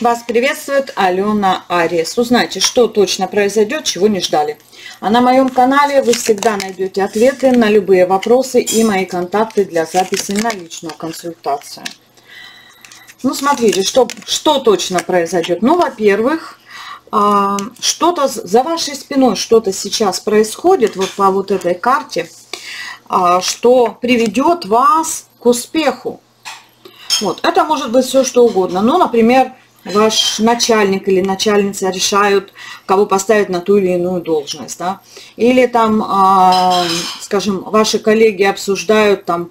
Вас приветствует Алена Арис. Узнайте, что точно произойдет, чего не ждали. А на моем канале вы всегда найдете ответы на любые вопросы и мои контакты для записи на личную консультацию. Ну, смотрите, что, что точно произойдет. Ну, во-первых, а, что-то за вашей спиной, что-то сейчас происходит вот по вот этой карте, а, что приведет вас к успеху. Вот, это может быть все что угодно. Ну, например, ваш начальник или начальница решают, кого поставить на ту или иную должность, да, или там, э, скажем, ваши коллеги обсуждают там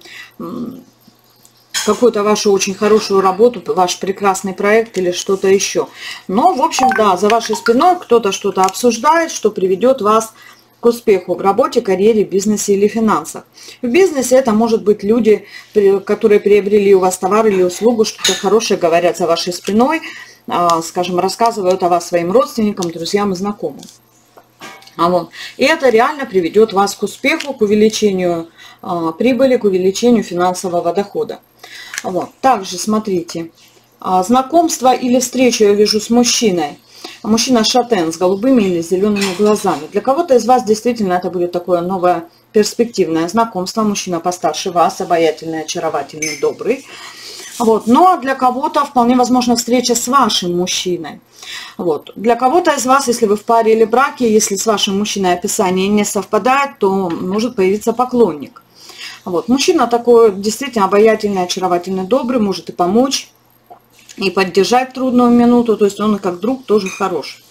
какую-то вашу очень хорошую работу, ваш прекрасный проект или что-то еще. Но, в общем, да, за вашей спиной кто-то что-то обсуждает, что приведет вас к успеху в работе, карьере, бизнесе или финансах. В бизнесе это может быть люди, которые приобрели у вас товар или услугу, что-то хорошее говорят за вашей спиной, а, скажем, рассказывают о вас своим родственникам, друзьям и знакомым. А вот. И это реально приведет вас к успеху, к увеличению а, прибыли, к увеличению финансового дохода. Вот. Также смотрите, а, знакомство или встречу я вижу с мужчиной – мужчина шатен с голубыми или зелеными глазами. Для кого-то из вас действительно это будет такое новое перспективное знакомство. Мужчина постарше вас, обаятельный, очаровательный, добрый. Вот. Но для кого-то вполне возможно встреча с вашим мужчиной. Вот. Для кого-то из вас, если вы в паре или браке, если с вашим мужчиной описание не совпадает, то может появиться поклонник. Вот. Мужчина такой действительно обаятельный, очаровательный, добрый, может и помочь и поддержать трудную минуту, то есть он как друг тоже хорош.